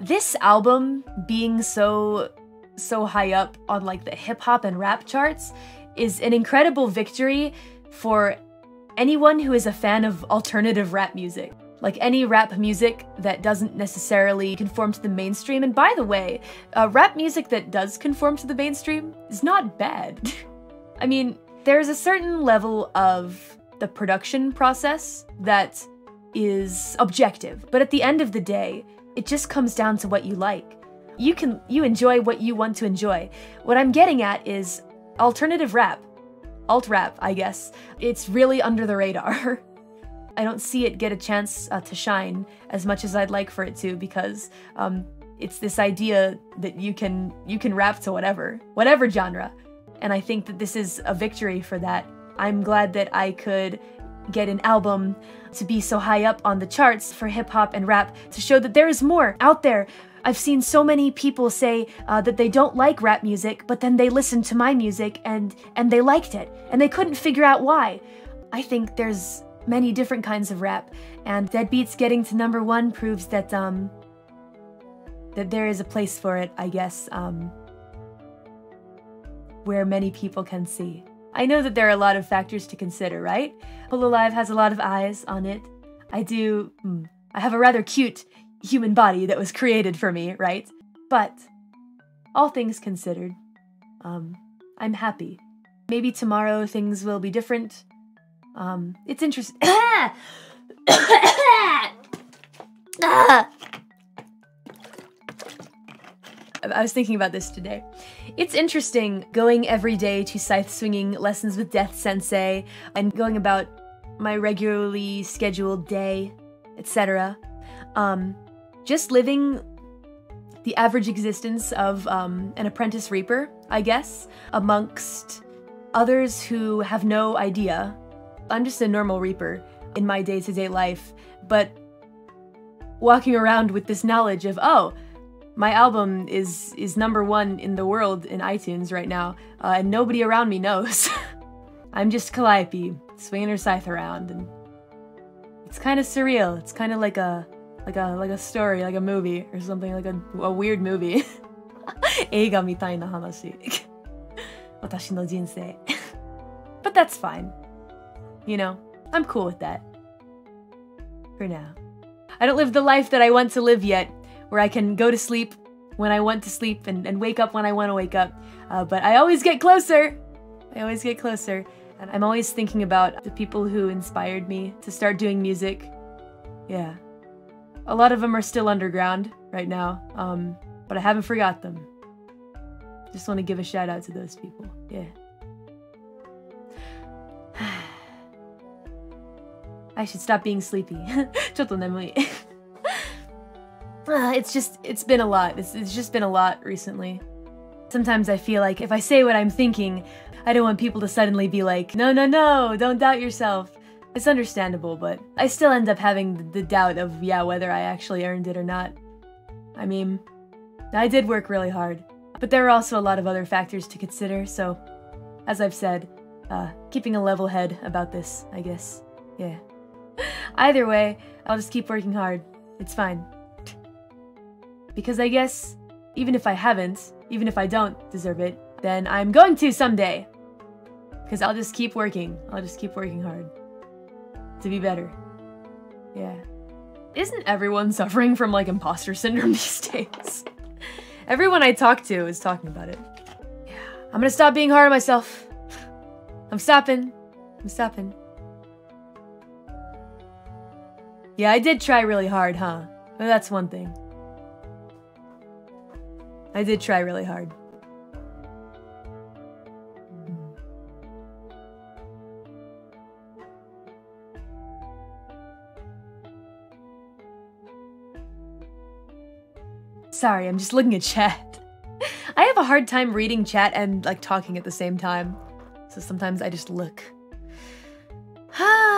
this album being so so high up on like the hip hop and rap charts is an incredible victory for anyone who is a fan of alternative rap music. Like any rap music that doesn't necessarily conform to the mainstream. And by the way, uh, rap music that does conform to the mainstream is not bad. I mean, there's a certain level of the production process that is objective, but at the end of the day, it just comes down to what you like. You can you enjoy what you want to enjoy. What I'm getting at is alternative rap alt rap, I guess. It's really under the radar. I don't see it get a chance uh, to shine as much as I'd like for it to because um, it's this idea that you can you can rap to whatever, whatever genre. And I think that this is a victory for that. I'm glad that I could get an album to be so high up on the charts for hip hop and rap to show that there is more out there I've seen so many people say uh, that they don't like rap music, but then they listened to my music and and they liked it, and they couldn't figure out why. I think there's many different kinds of rap, and Deadbeats getting to number one proves that um that there is a place for it, I guess, um, where many people can see. I know that there are a lot of factors to consider, right? Hololive has a lot of eyes on it. I do. Hmm, I have a rather cute human body that was created for me, right? But all things considered, um, I'm happy. Maybe tomorrow things will be different. Um, it's interesting. I was thinking about this today. It's interesting going every day to scythe swinging lessons with Death Sensei and going about my regularly scheduled day, etc. Um, just living the average existence of um, an apprentice reaper, I guess, amongst others who have no idea. I'm just a normal reaper in my day to day life, but walking around with this knowledge of, oh, my album is is number one in the world in iTunes right now, uh, and nobody around me knows. I'm just Calliope, swinging her scythe around, and it's kind of surreal. It's kind of like a like a like a story, like a movie or something, like a, a weird movie. 映画みたいな話。私の人生。but that's fine. You know, I'm cool with that. For now. I don't live the life that I want to live yet, where I can go to sleep when I want to sleep and, and wake up when I want to wake up. Uh, but I always get closer. I always get closer. And I'm always thinking about the people who inspired me to start doing music. Yeah. A lot of them are still underground right now, um, but I haven't forgot them. Just want to give a shout out to those people. Yeah. I should stop being sleepy. ちょっと眠い。 uh, it's just, it's been a lot. It's, it's just been a lot recently. Sometimes I feel like if I say what I'm thinking, I don't want people to suddenly be like, no, no, no, don't doubt yourself. It's understandable, but I still end up having the doubt of, yeah, whether I actually earned it or not. I mean, I did work really hard, but there are also a lot of other factors to consider, so, as I've said, uh, keeping a level head about this, I guess. Yeah. Either way, I'll just keep working hard. It's fine. Because I guess, even if I haven't, even if I don't deserve it, then I'm going to someday. Because I'll just keep working. I'll just keep working hard to be better. Yeah. Isn't everyone suffering from like imposter syndrome these days? Everyone I talk to is talking about it. Yeah. I'm gonna stop being hard on myself. I'm stopping. I'm stopping. Yeah, I did try really hard, huh? that's one thing. I did try really hard. Sorry, I'm just looking at chat. I have a hard time reading chat and like talking at the same time. So sometimes I just look. Ah.